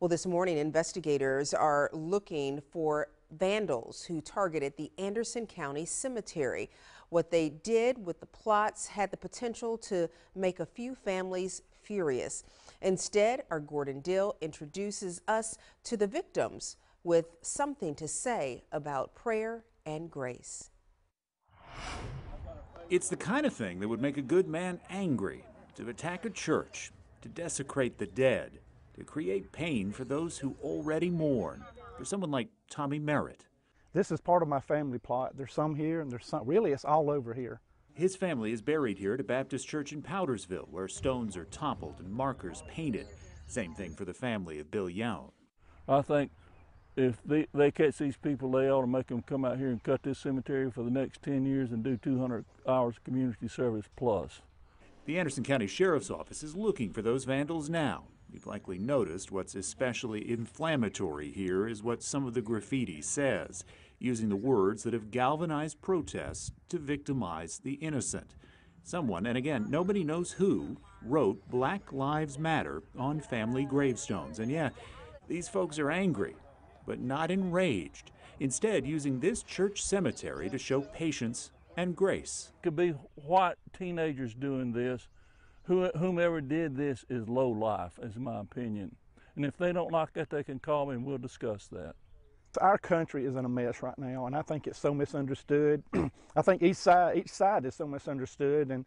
Well, this morning, investigators are looking for vandals who targeted the Anderson County Cemetery. What they did with the plots had the potential to make a few families furious. Instead, our Gordon Dill introduces us to the victims with something to say about prayer and grace. It's the kind of thing that would make a good man angry to attack a church, to desecrate the dead to create pain for those who already mourn. For someone like Tommy Merritt. This is part of my family plot. There's some here and there's some, really, it's all over here. His family is buried here at a Baptist church in Powdersville, where stones are toppled and markers painted. Same thing for the family of Bill Young. I think if they, they catch these people, they ought to make them come out here and cut this cemetery for the next 10 years and do 200 hours community service plus. The Anderson County Sheriff's Office is looking for those vandals now. You've likely noticed what's especially inflammatory here is what some of the graffiti says, using the words that have galvanized protests to victimize the innocent. Someone, and again, nobody knows who, wrote Black Lives Matter on family gravestones. And yeah, these folks are angry, but not enraged. Instead, using this church cemetery to show patience and grace. Could be white teenagers doing this whomever did this is low life, is my opinion. And if they don't like that, they can call me and we'll discuss that. Our country is in a mess right now, and I think it's so misunderstood. I think each side, each side is so misunderstood, and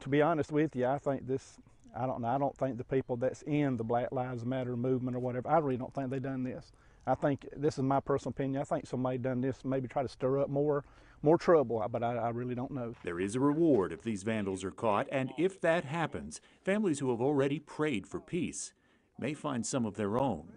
to be honest with you, I think this. I don't know. I don't think the people that's in the Black Lives Matter movement or whatever. I really don't think they done this. I think this is my personal opinion. I think somebody done this maybe try to stir up more more trouble, but I, I, really don't know. There is a reward if these vandals are caught, and if that happens, families who have already prayed for peace may find some of their own